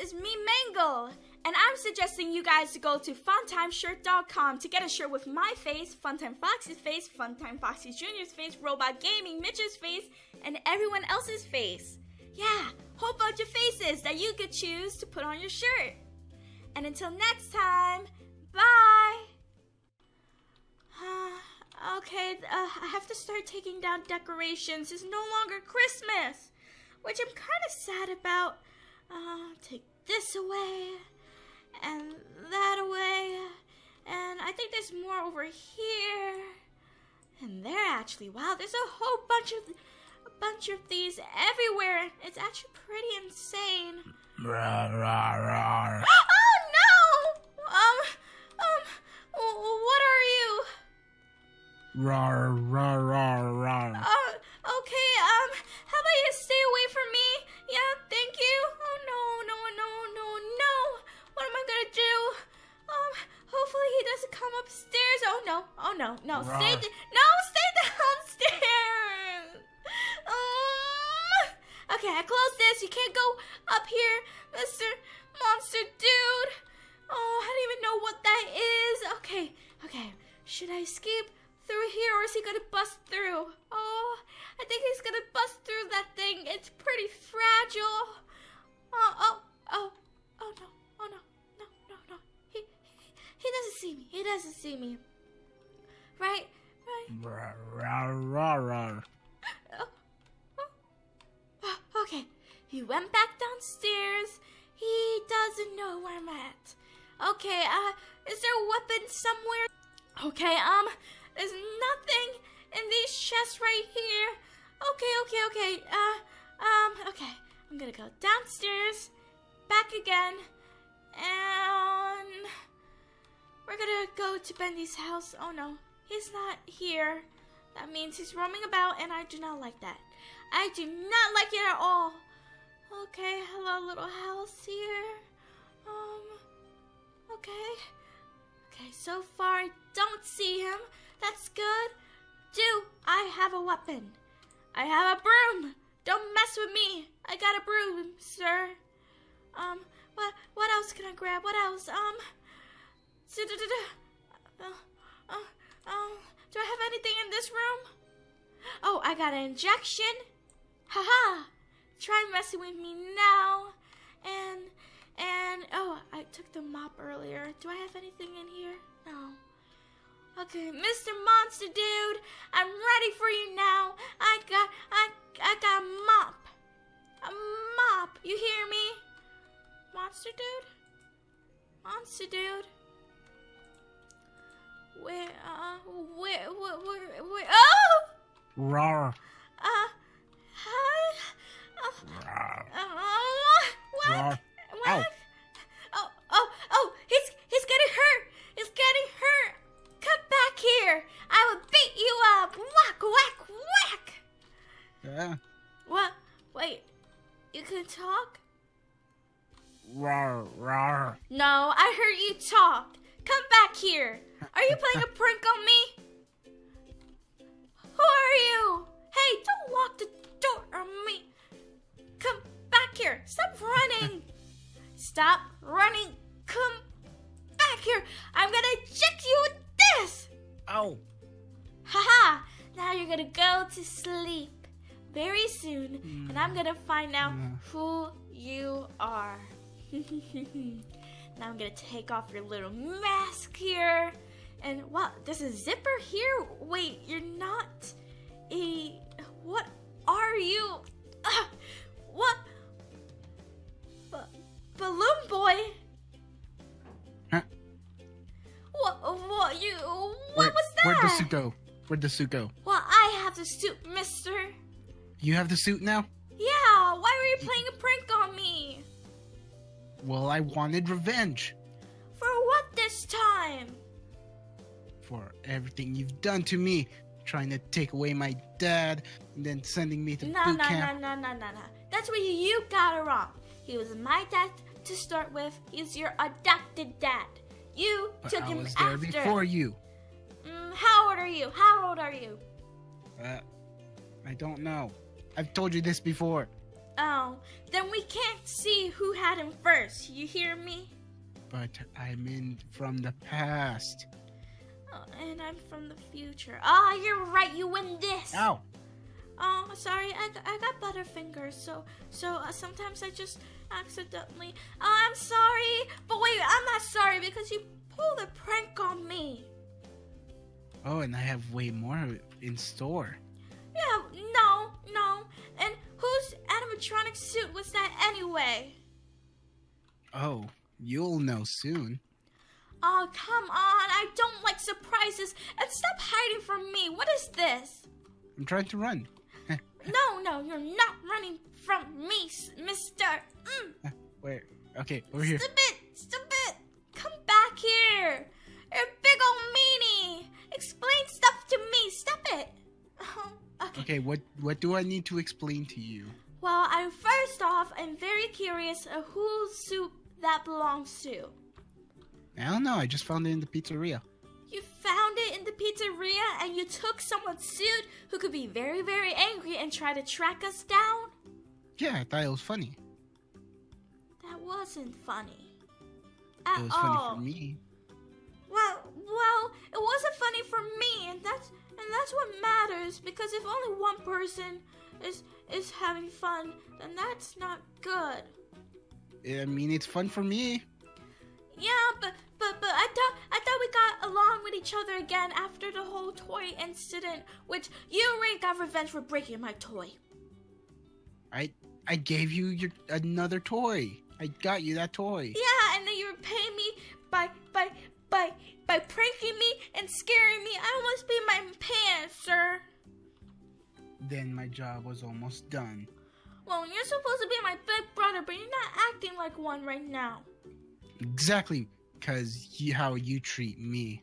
is me, Mangle, and I'm suggesting you guys to go to funtimeshirt.com to get a shirt with my face, Funtime Foxy's face, Funtime Foxy Jr.'s face, Robot Gaming Mitch's face, and everyone else's face. Yeah, whole bunch of faces that you could choose to put on your shirt. And until next time, bye! okay, uh, I have to start taking down decorations. It's no longer Christmas, which I'm kind of sad about. Uh, take this away, and that away, and I think there's more over here. And there, actually, wow, there's a whole bunch of a bunch of these everywhere. It's actually pretty insane. Oh no! Um, um, what are you? Rar, rar. Oh no, oh no, no, stay, Rar. no, stay downstairs. Um, okay, I close this. You can't go up here, Mr. Monster Dude. Oh, I don't even know what that is. Okay, okay. Should I escape through here or is he gonna bust through? Oh, I think he's gonna bust through that thing. It's pretty fragile. Oh, oh, oh, oh no, oh no, no, no, no. He, he, he doesn't see me. He doesn't see me. Right, right. Oh, okay, he went back downstairs. He doesn't know where I'm at. Okay, uh, is there a weapon somewhere? Okay, um, there's nothing in these chests right here. Okay, okay, okay. Uh, um, okay. I'm gonna go downstairs, back again, and we're gonna go to Bendy's house. Oh no, he's not here. That means he's roaming about, and I do not like that. I do not like it at all. Okay, hello, little house here. Um, okay. Okay, so far I don't see him. That's good. Do I have a weapon? I have a broom. Don't mess with me. I got a broom, sir. Um, what what else can I grab? What else? Um, uh, this room? Oh, I got an injection. Haha! Try messing with me now. And and oh, I took the mop earlier. Do I have anything in here? No. Okay, Mr. Monster Dude, I'm ready for you now. I got I I got a mop. A mop. You hear me? Monster Dude? Monster Dude? Where uh where where where, where oh Rar, uh hi uh, rar, uh, what? rar. What? Ow. Oh, oh, oh, he's he's getting hurt. He's getting hurt. Come back here. I will beat you up. Whack, whack, whack. Yeah. What? Wait. You can talk? Rar, rar. No, I heard you talk. Come back here. Are you playing a prank on me? Who are you? Hey, don't lock the door on me. Come back here. Stop running. Stop running. Come back here. I'm gonna inject you with this. Ow. Haha. Now you're gonna go to sleep very soon, and I'm gonna find out Mm. who you are. now I'm gonna take off your little mask here. And what? There's a zipper here? Wait, you're not a. What are you? Ah, what? B- balloon boy? Huh? What? What? You? What Where, was that? Where'd the suit go? Where'd the suit go? Well, I have the suit, mister. You have the suit now? Yeah, why were you playing a prank on me? Well, I wanted revenge For what this time? For everything you've done to me. Trying to take away my dad and then sending me to No, boot no, camp. no, no, no, no, no. That's where you got it wrong. He was my dad to start with. He's your adopted dad. You But took I him was there after. before you. Mm, how old are you? How old are you? Uh, I don't know. I've told you this before. Oh, then we can't see who had him first. You hear me? But I'm in from the past. Oh, and I'm from the future. Ah, you're right. You win this. Ow! Oh, sorry. I, I got butterfingers, so so uh, sometimes I just accidentally. Oh, I'm sorry. But wait, I'm not sorry because you pulled a prank on me. Oh, and I have way more in store. Yeah, no, no. And whose animatronic suit was that anyway? Oh, you'll know soon. Oh, come on. I don't like surprises. And stop hiding from me. What is this? I'm trying to run. No, no, you're not running from me, mister. Mm. Where? Okay, over here. Stop it! Stop it! Come back here! You're a big old meanie! Explain stuff to me! Stop it! Oh, okay. Okay, what what do I need to explain to you? Well, I first off, I'm very curious of whose soup that belongs to. I don't know. I just found it in the pizzeria. You found it in the pizzeria and you took someone's suit who could be very, very angry and try to track us down? Yeah, I thought it was funny. That wasn't funny. At It was all. funny for me. Well, well, it wasn't funny for me, and that's and that's what matters. Because if only one person is is having fun, then that's not good. I mean, it's fun for me. Yeah, but along with each other again after the whole toy incident, which you already got revenge for breaking my toy. I I gave you your another toy. I got you that toy. Yeah, and then you were paying me by by by by pranking me and scaring me. I almost peed my pants, sir. Then my job was almost done. Well, you're supposed to be my big brother, but you're not acting like one right now. Exactly, cause you, how you treat me.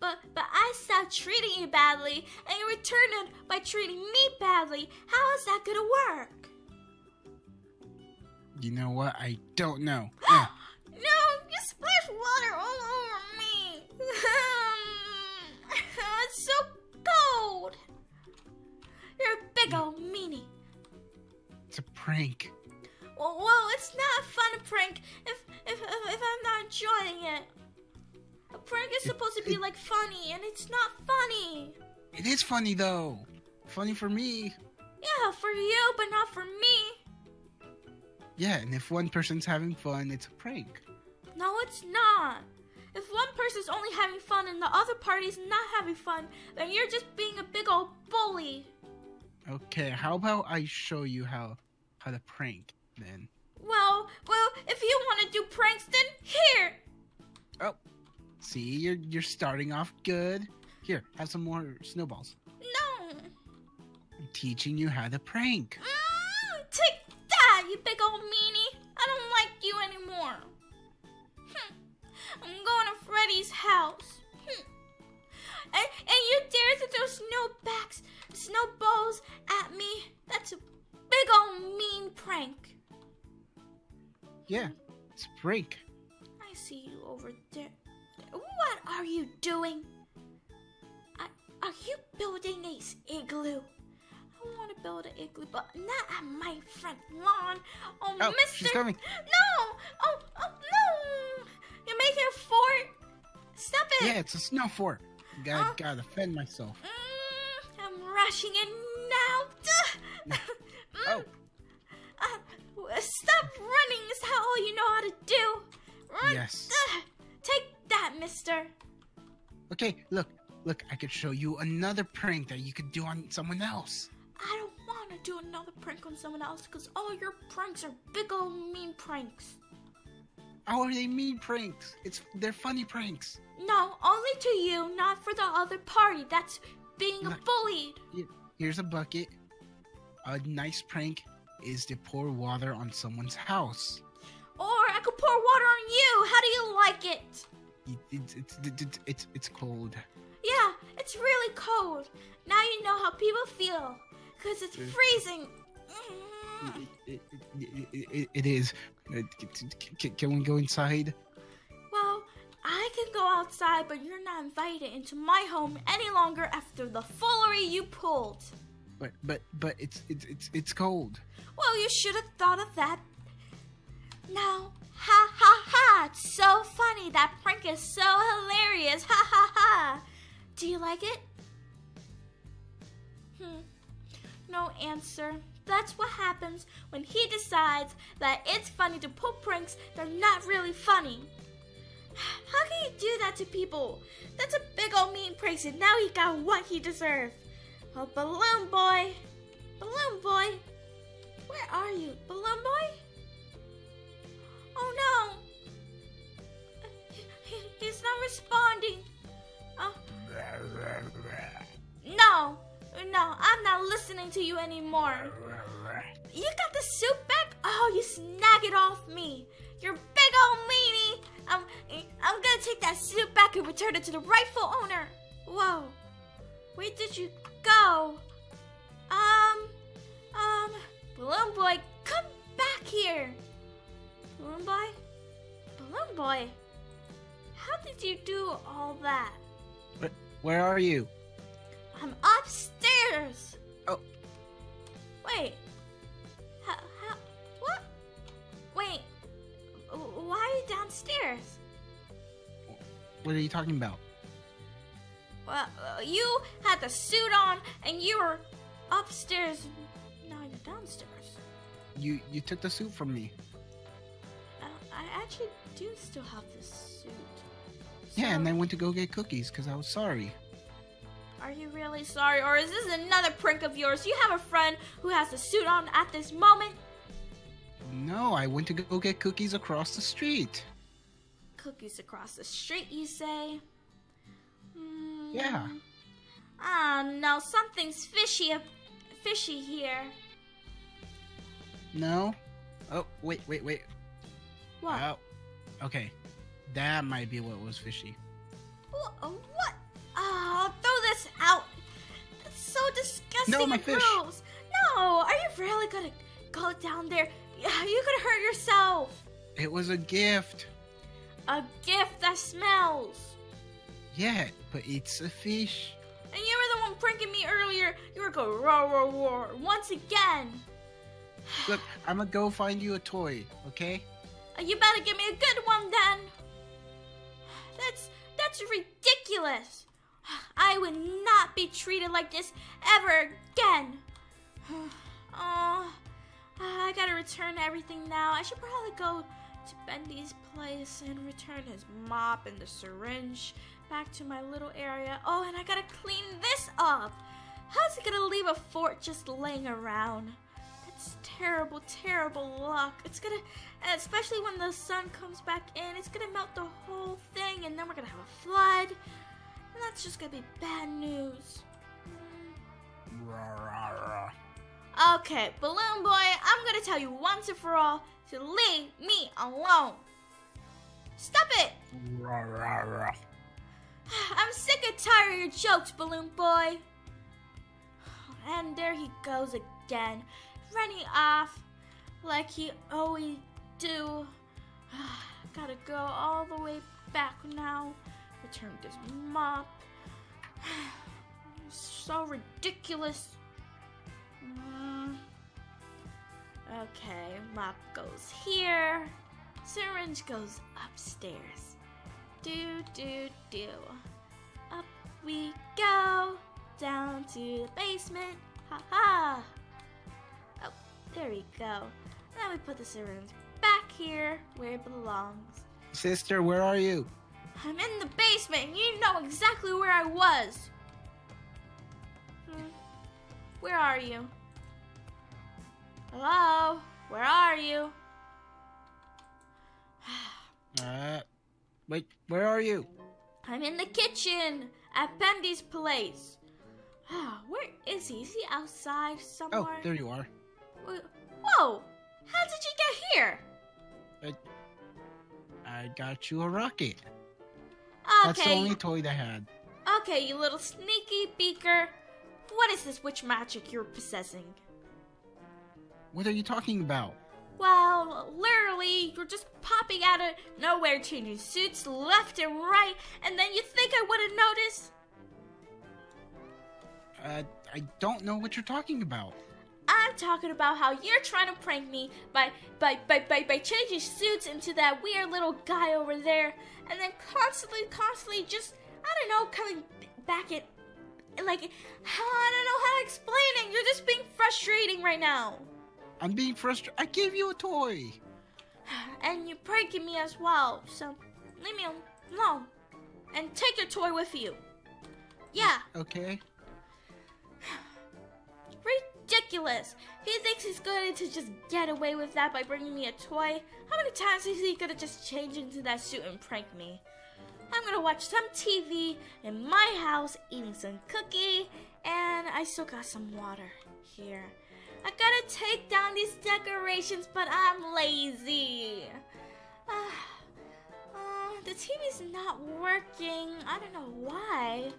But but I stopped treating you badly, and you returned it by treating me badly. How is that gonna work? You know what? I don't know. No, you splashed water all over me. it's so cold. You're a big mm. old meanie. it's a prank. Well, well, it's not a fun prank if if if, if I'm not enjoying it. A prank is It- supposed to be it- like funny, and it's not funny. It is funny though. Funny for me. Yeah, for you, but not for me. Yeah, and if one person's having fun, it's a prank. No, it's not. If one person's only having fun and the other party's not having fun, then you're just being a big old bully. Okay, how about I show you how how to prank then? Well, well, if you want to do pranks, then here. Oh, see, you're you're starting off good. Here, have some more snowballs. No. I'm teaching you how to prank. Mm, take that, you big old meanie. I don't like you anymore. Hm. I'm going to Freddy's house. Hm. And, and you dare to throw snowbacks, snowballs at me? That's a big old mean prank. Yeah, it's a prank. I see you over there. What are you doing? I, are you building a igloo? I want to build an igloo, but not on my front lawn. Oh, Oh, Mister! she's coming. No! Oh, oh no! You're making a fort. Stop it! Yeah, it's a snow fort. Gotta Oh. gotta defend myself. Mm, I'm rushing in now. Oh, Uh, stop running! Is how all you know how to do? Run! Yes. Ugh. Take that, Mister. okay. Look, look. I could show you another prank that you could do on someone else. I don't want to do another prank on someone else because all your pranks are big old mean pranks. How are they mean pranks? It's they're funny pranks. No, only to you, not for the other party. That's being Look. bullied. Here's a bucket. A nice prank is to pour water on someone's house. Or I could pour water on you. How do you like it? It- It's it's it's it's, it's cold. Yeah, it's really cold. Now you know how people feel. Because it's freezing. Mm. It, it, it, it, is. Uh, Can we go inside? Well, I can go outside, but you're not invited into my home any longer after the foolery you pulled. But but but it's it's it's it's cold. Well, you should have thought of that. Now, ha ha ha! It's so funny. That prank is so hilarious. Ha ha ha! Do you like it? Hmm. No answer. That's what happens when he decides that it's funny to pull pranks that are not really funny. How can you do that to people? That's a big old mean prank, and now he got what he deserved. Oh, Balloon Boy! Balloon Boy! Where are you, Balloon Boy? Oh no! He, he's not responding. Oh, no! No, I'm not listening to you anymore. You got the soup back? Oh, you snag it off me. You're big old meanie. I'm, I'm gonna take that soup back and return it to the rightful owner. Whoa. Where did you go? Um, um, Balloon Boy, come back here. Balloon Boy? Balloon Boy? How did you do all that? But where are you? I'm upstairs. Oh. Wait. How, how, what? Wait. Why are you downstairs? What are you talking about? Well, uh, you had the suit on and you were upstairs. Now you're downstairs. You you took the suit from me. Uh, I actually do still have this suit. Yeah, and I went to go get cookies because I was sorry. Are you really sorry, or is this another prank of yours? You have a friend who has a suit on at this moment. No, I went to go get cookies across the street. Cookies across the street, you say? Hmm. Yeah. Ah, no, something's fishy, fishy here. No? Oh, wait, wait, wait. What? Oh, okay. That might be what was fishy. What? what? Oh, throw this out. That's so disgusting No, my fish. gross. No, are you really gonna go down there? Yeah, you could hurt yourself. It was a gift. A gift that smells. Yeah, but it's a fish. And you were the one pranking me earlier. You were going roar, roar, roar once again. Look, I'm gonna go find you a toy, okay? Uh, You better give me a good one then. That's that's ridiculous. I would not be treated like this ever again. Oh, I gotta return everything now. I should probably go to Bendy's place and return his mop and the syringe back to my little area. Oh, and I gotta clean this up. How's it gonna leave a fort just laying around? That's terrible, terrible luck. It's gonna, especially when the sun comes back in, it's gonna melt the whole thing, and then we're gonna have a flood. And that's just gonna be bad news. Okay, Balloon Boy, I'm gonna tell you once and for all to leave me alone. Stop it! I'm sick and tired of your jokes, Balloon Boy. And there he goes again, running off like he always do. Gotta go all the way back now. Return this mop. so ridiculous. Mm. Okay, mop goes here. Syringe goes upstairs. Do, do, do. Up we go. Down to the basement. Ha ha. Oh, there we go. Now we put the syringe back here where it belongs. Sister, where are you? I'm in the basement. You know exactly where I was. Hmm. Where are you? Hello? Where are you? Uh, wait, where are you? I'm in the kitchen at Bendy's place. Ah, where is he? Is he outside oh, somewhere? Oh, there you are. Whoa! How did you get here? I got you a rocket. Okay. That's the only toy they had. Okay, you little sneaky beaker. What is this witch magic you're possessing? What are you talking about? Well, literally, you're just popping out of nowhere, changing suits left and right, and then you think I wouldn't notice? Uh, I don't know what you're talking about. I'm talking about how you're trying to prank me by by by by, by changing suits into that weird little guy over there, and then constantly, constantly just I don't know, coming back at like I don't know how to explain it. You're just being frustrating right now, I'm being frustrated. I gave you a toy. and you're pranking me as well. So leave me alone, and take your toy with you. Yeah. Okay. ridiculous. He thinks he's going to just get away with that by bringing me a toy. How many times is he gonna just change into that suit and prank me? I'm gonna watch some TV in my house, eating some cookie, and I still got some water here. Take down these decorations, but I'm lazy. Uh, uh, the TV's not working. I don't know why.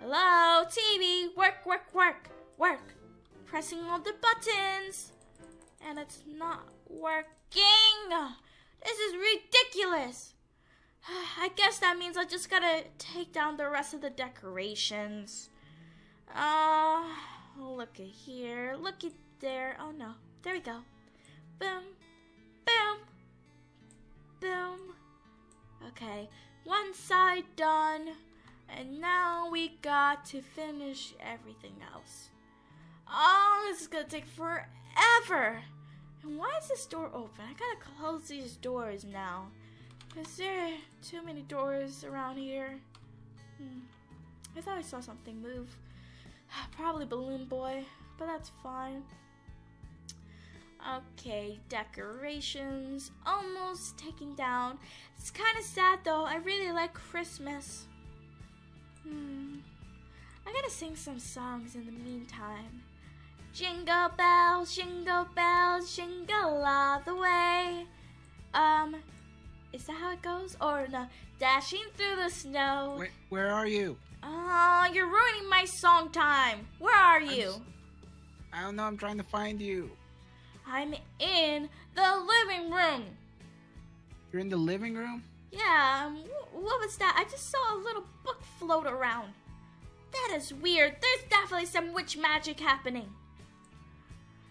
Hello, TV, work, work, work, work pressing all the buttons. And it's not working. This is ridiculous. I guess that means I just gotta take down the rest of the decorations. Uh, look at here. Look at there. Oh no. There we go. Boom. Boom. Boom. Okay. One side done. And now we got to finish everything else. Oh, this is gonna take forever. And why is this door open? I gotta close these doors now. Is there too many doors around here? Hmm. I thought I saw something move. Probably Balloon Boy, but that's fine. Okay, decorations almost taken down. It's kind of sad though. I really like Christmas. Hmm. I gotta sing some songs in the meantime. Jingle bells, jingle bells, jingle all the way. Um, is that how it goes? Or no, dashing through the snow. Wait, where are you? Oh, you're ruining my song time. Where are you? I don't know. I'm trying to find you. I'm in the living room. You're in the living room. Yeah, um, what was that? I just saw a little book float around. That is weird. There's definitely some witch magic happening.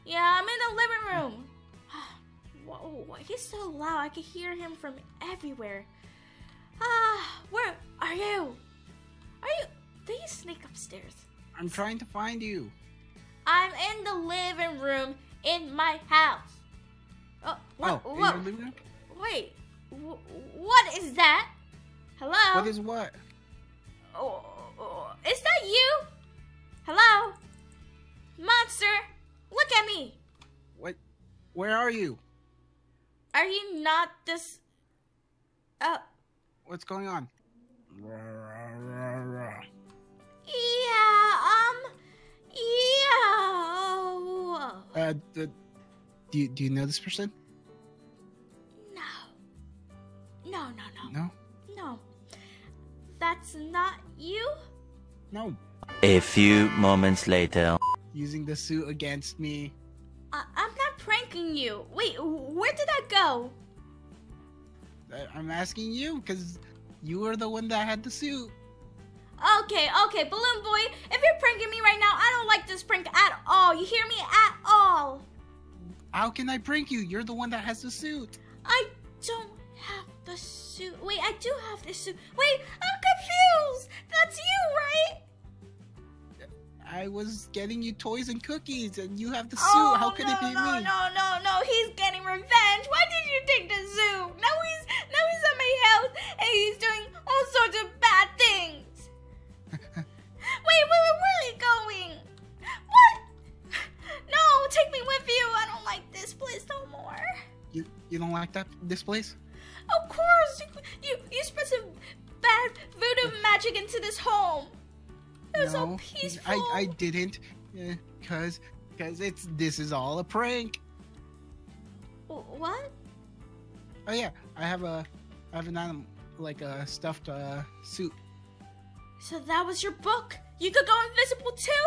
Yeah, I'm in the living room. Whoa, he's so loud. I can hear him from everywhere. Ah, where are you? Are you? Did you sneak upstairs? I'm trying to find you. I'm in the living room in my house. Oh, what? Oh, in your living room. wait. Wh- what is that? Hello? What is what? Oh, oh, is that you? Hello? Monster, look at me. What? Where are you? Are you not this? Uh, What's going on? Uh, the, do you, do you know this person? no. No, no, no, No, no. That's not you? no. A few moments later. Using the suit against me. I- I'm not pranking you. Wait, where did that go? I- I'm asking you because you were the one that had the suit. Okay, okay, Balloon Boy, if you're pranking me right now, I don't like this prank at all. You hear me? At all. How can I prank you? You're the one that has the suit. I don't have the suit. Wait, I do have the suit. Wait, I'm confused. That's you, right? I was getting you toys and cookies, and you have the suit. Oh, How could no, it be no, me? No, no, no, You don't like that this place? Of course, you you, spread some bad voodoo magic into this home. It was so no, peaceful. I I didn't, uh, cause cause it's this is all a prank. What? Oh yeah, I have a I have an animal like a stuffed uh, suit. So that was your book. You could go invisible too.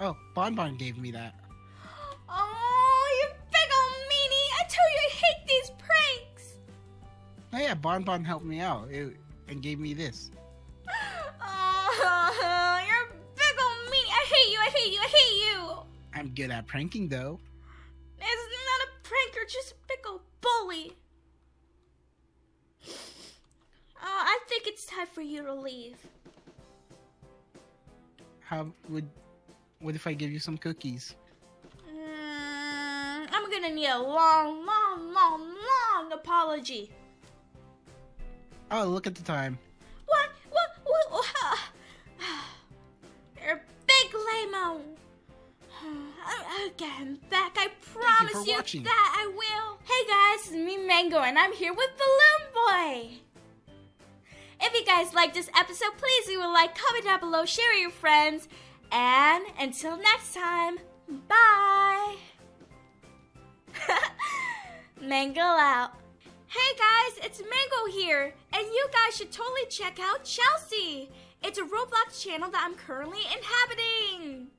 Oh, Bonbon Bon gave me that. Oh yeah, Bon Bon helped me out it, and gave me this. Oh, you're a big old meanie. I hate you. I hate you, I hate you. I'm good at pranking though. It's not a prank, you're just a big old bully. Oh, I think it's time for you to leave. How would what if I give you some cookies? Mm, I'm gonna need a long, long, long, long apology. Oh, look at the time. What? What? What? what? You're a big lame I'll get him back. I promise for you, that I will. Hey guys, it's me Mangle, and I'm here with Balloon Boy. If you guys like this episode, please leave a like, comment down below, share with your friends, and until next time, bye. Mangle out. Hey guys, it's Mangle here, and you guys should totally check out Chelsea. It's a Roblox channel that I'm currently inhabiting.